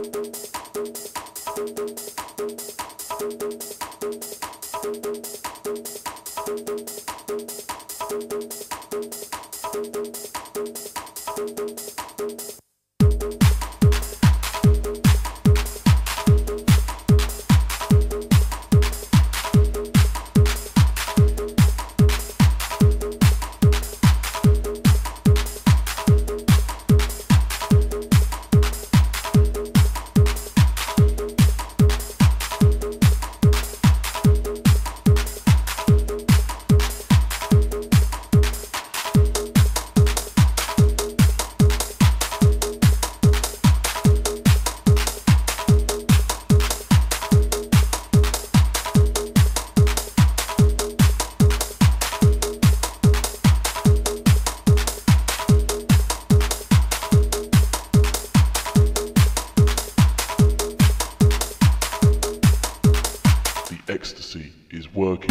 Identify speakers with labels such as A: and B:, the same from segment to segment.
A: Thank you. Is working.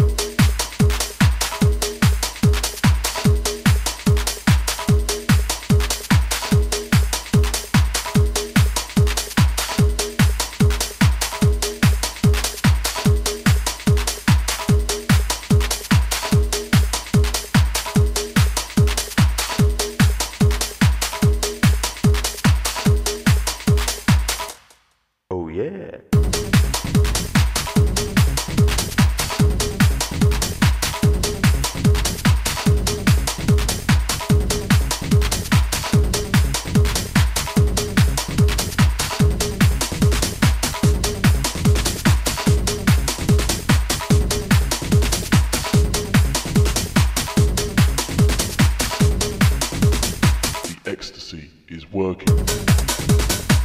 B: Oh yeah.
A: Is working.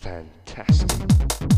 B: Fantastic.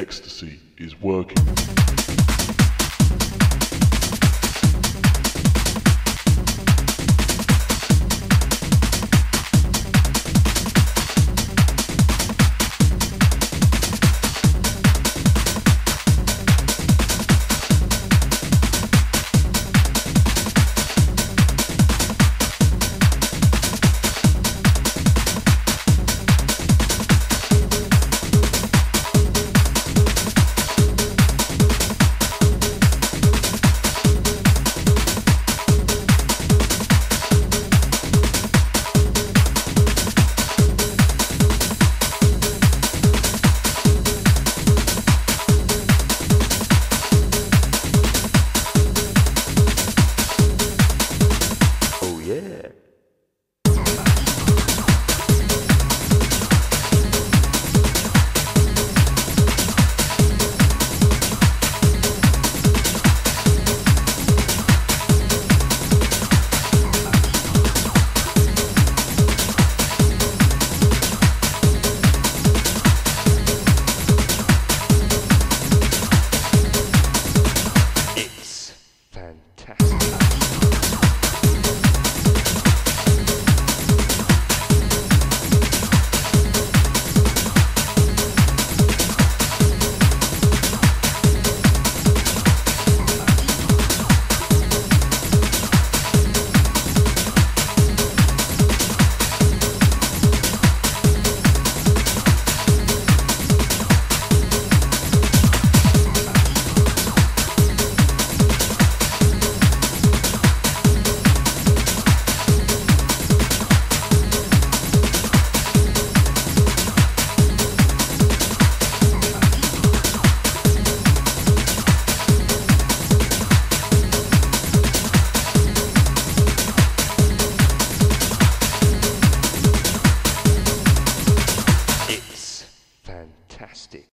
A: ecstasy is working. Yeah. fantastic.